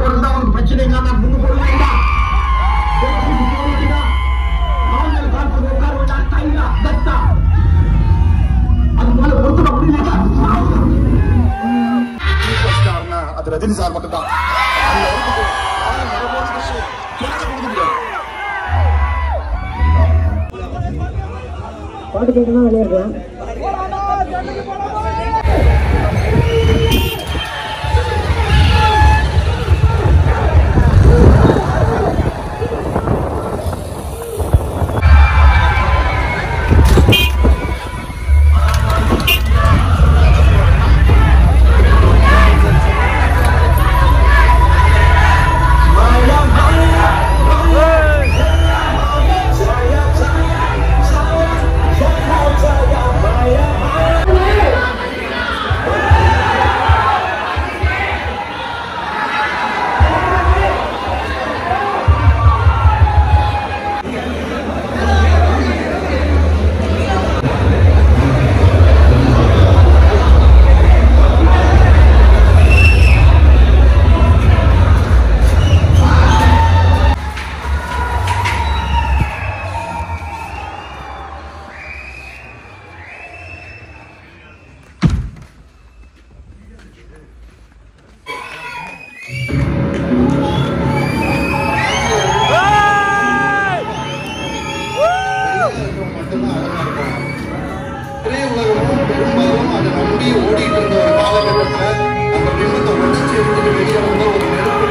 போறது தான் அவனுக்கு பிரச்சனை இல்லாம முன்னு போட பாட்டு கேட்டுதான் வெளியே இருக்கிறவங்க மட்டும்தான் அழகா பெரும்பாலும் அதை நம்பி ஓடிட்டு இருந்த ஒரு காலகட்டத்துல அந்த பிம்பத்தை உடைச்சு எடுத்துட்டு வெளியே வந்த ஒரு நெருப்பு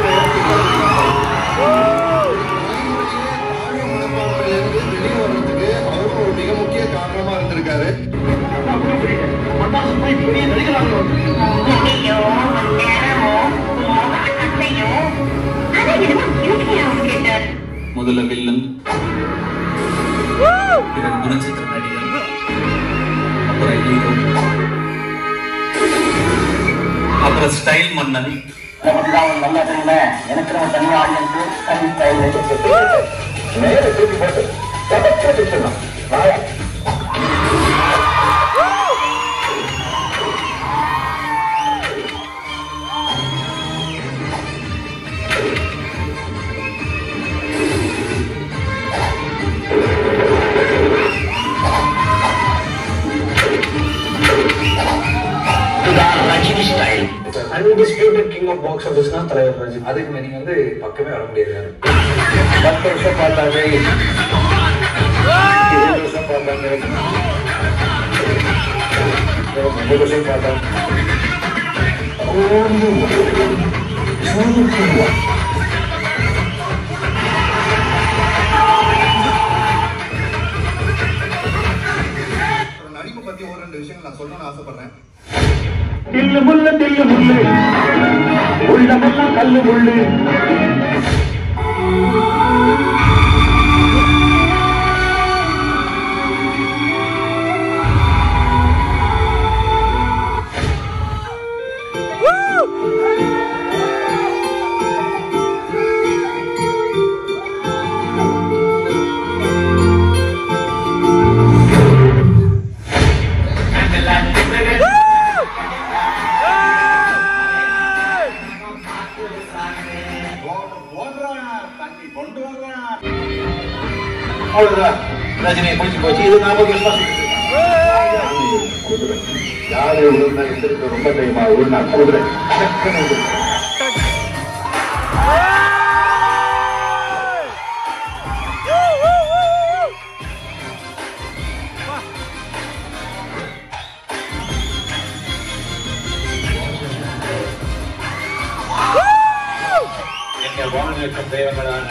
மனப்பான்மையிலிருந்து வெளியே வர்றதுக்கு அவரும் ஒரு மிக முக்கிய காரணமா இருந்திருக்காரு முதல்ல வில்லன் குணச்சித்திர நடிகர். அப்புறம் ஹீரோ அப்புறம் ஸ்டைல் மன்னன் அன்டிஸ்பியூட்டட் கிங் ஆஃப் பாக்ஸ் ஆஃபீஸ்னா தலைவர் ரஜினி அதுக்கு நீங்க வந்து பக்கமே வர முடியாது. பத்து வருஷம் பார்த்தாங்க இருபது வருஷம் பார்த்தாங்க முப்பது வருஷம் பார்த்தாங்க ஒரு நடிப்பு பத்தி ஒரு ரெண்டு விஷயங்கள் நான் சொல்லணும்னு ஆசைப்படுறேன். தில்லு முள்ளு தில்லு முள்ளு உள்ளமெல்லாம் கல்லு முள்ளு. அவ்வளவுதான் ரஜினியை பிடிச்சி போச்சு இது நாற்பது வருஷம் குதிரை யாரு விழுந்தா எந்திரிக்க ரொம்ப தெரியுமா விழுந்தா குதிரை டக்குன்னு விழுந்து. எங்க வானொலிக்கும் தெய்வங்களான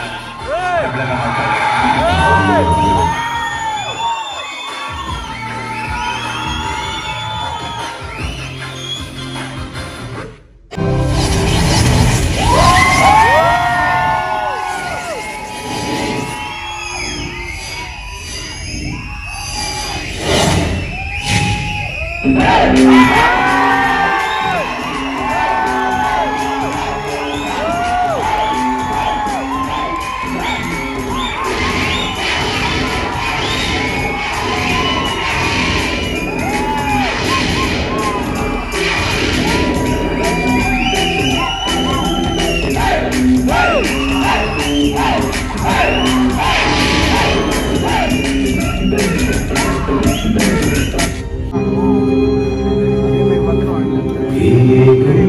Alegria. É